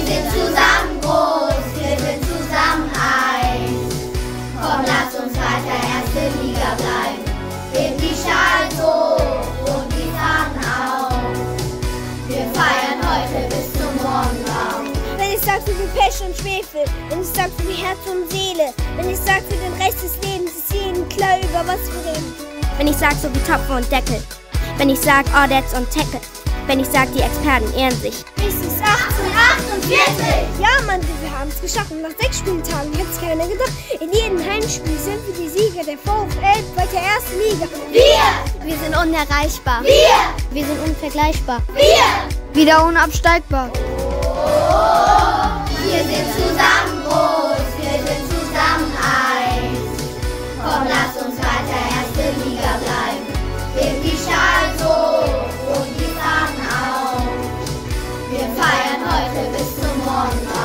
Wir sind zusammen groß, wir sind zusammen eins. Komm, lass uns weiter erste Liga bleiben. Heb die Schals hoch und die Fahnen auf. Wir feiern heute bis zum Morgenraum. Wenn ich sag für die Pech und Schwefel, wenn ich sag für die Herz und Seele, wenn ich sag für den Rest des Lebens, ist jedem klar, über was wir reden. Wenn ich sag so wie Topfen und Deckel, wenn ich sag Ordets und Tackle, wenn ich sag die Experten ehren sich. Ich haben es geschafft und nach sechs Spieltagen hätte es keiner gedacht. In jedem Heimspiel sind wir die Sieger der VfL bei der ersten Liga. Wir! Wir sind unerreichbar. Wir! Wir sind unvergleichbar. Wir! Wieder unabsteigbar. Oh, wir sind zusammen groß, wir sind zusammen eins. Komm, lass uns weiter erste Liga bleiben. Heb die Schalen hoch und die Fahnen auf. Wir feiern heute bis zum Morgen.